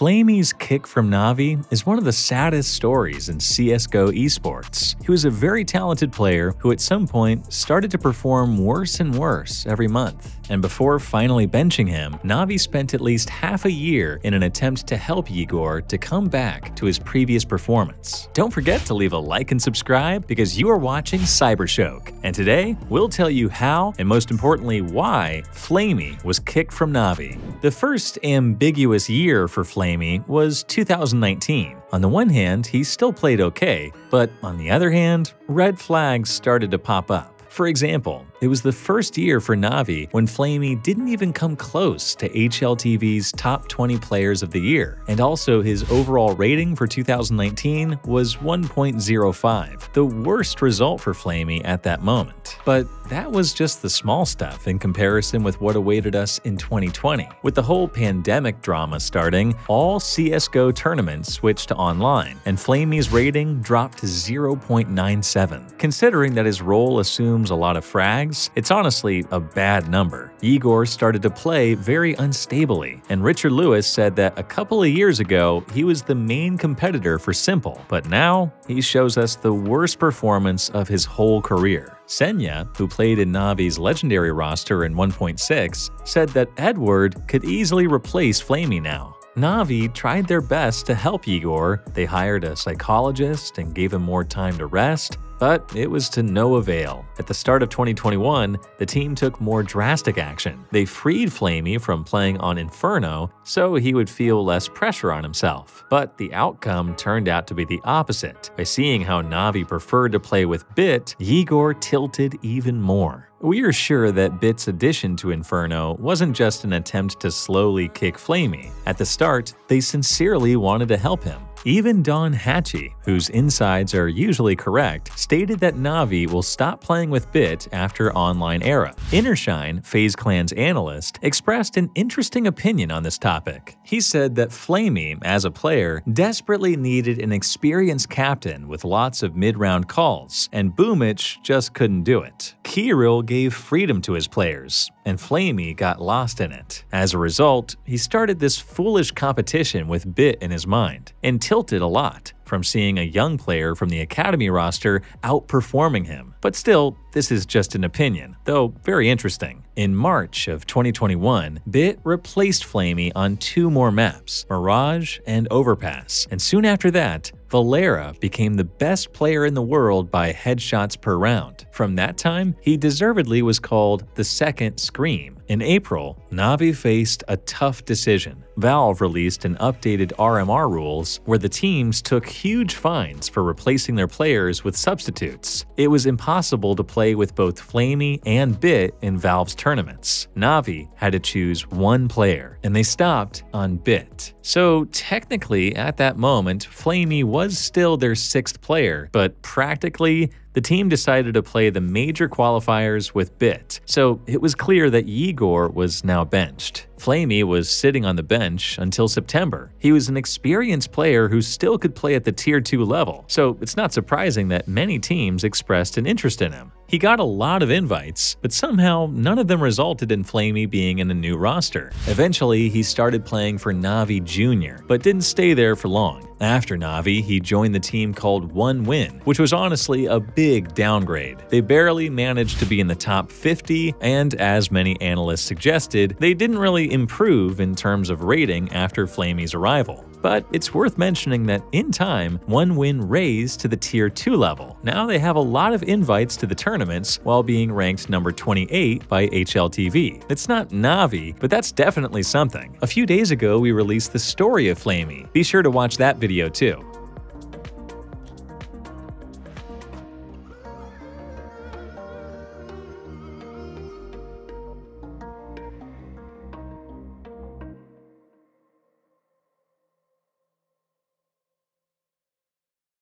Flamie's kick from Navi is one of the saddest stories in CSGO esports. He was a very talented player who at some point started to perform worse and worse every month. And before finally benching him, Navi spent at least half a year in an attempt to help Igor to come back to his previous performance. Don't forget to leave a like and subscribe because you are watching Cybershoke. And today, we'll tell you how, and most importantly why, Flamie was kicked from Navi. The first ambiguous year for Flamie was 2019. On the one hand, he still played okay, but on the other hand, red flags started to pop up. For example, it was the first year for Navi when Flamie didn't even come close to HLTV's top 20 players of the year, and also his overall rating for 2019 was 1.05, the worst result for Flamie at that moment. But that was just the small stuff in comparison with what awaited us in 2020. With the whole pandemic drama starting, all CSGO tournaments switched to online, and Flamie's rating dropped to 0.97. Considering that his role assumes a lot of frags, it's honestly a bad number. Igor started to play very unstably, and Richard Lewis said that a couple of years ago he was the main competitor for s1mple, but now he shows us the worst performance of his whole career. ceh9, who played in Navi's legendary roster in 1.6, said that Edward could easily replace Flamie now. Navi tried their best to help Igor. They hired a psychologist and gave him more time to rest, but it was to no avail. At the start of 2021, the team took more drastic action. They freed Flamie from playing on Inferno so he would feel less pressure on himself. But the outcome turned out to be the opposite. By seeing how Navi preferred to play with b1t, Igor tilted even more. We are sure that b1t's addition to Inferno wasn't just an attempt to slowly kick Flamie. At the start, they sincerely wanted to help him. Even Don Hatchie, whose insides are usually correct, stated that Navi will stop playing with b1t after Online Era. innersh1ne, FaZe Clan's analyst, expressed an interesting opinion on this topic. He said that Flamie, as a player, desperately needed an experienced captain with lots of mid-round calls, and Boombl4 just couldn't do it. Kiril gave freedom to his players, and Flamie got lost in it. As a result, he started this foolish competition with b1t in his mind, and tilted a lot from seeing a young player from the academy roster outperforming him. But still, this is just an opinion, though very interesting. In March of 2021, b1t replaced Flamie on two more maps, Mirage and Overpass, and soon after that, Valera became the best player in the world by headshots per round. From that time, he deservedly was called the second Scream. In April, Navi faced a tough decision. Valve released an updated RMR rules where the teams took huge fines for replacing their players with substitutes. It was impossible to play with both Flamie and b1t in Valve's tournaments. Navi had to choose one player, and they stopped on b1t. So technically, at that moment, Flamie was still their sixth player, but practically, the team decided to play the major qualifiers with b1t, so it was clear that Igor was now benched. Flamie was sitting on the bench until September. He was an experienced player who still could play at the Tier 2 level, so it's not surprising that many teams expressed an interest in him. He got a lot of invites, but somehow none of them resulted in Flamie being in a new roster. Eventually, he started playing for Navi Jr., but didn't stay there for long. After Navi, he joined the team called One Win, which was honestly a big downgrade. They barely managed to be in the top 50, and as many analysts suggested, they didn't really improve in terms of rating after Flamie's arrival. But it's worth mentioning that in time, One Win raised to the Tier 2 level. Now they have a lot of invites to the tournaments while being ranked number 28 by HLTV. It's not Navi, but that's definitely something. A few days ago, we released the story of Flamie. Be sure to watch that video too.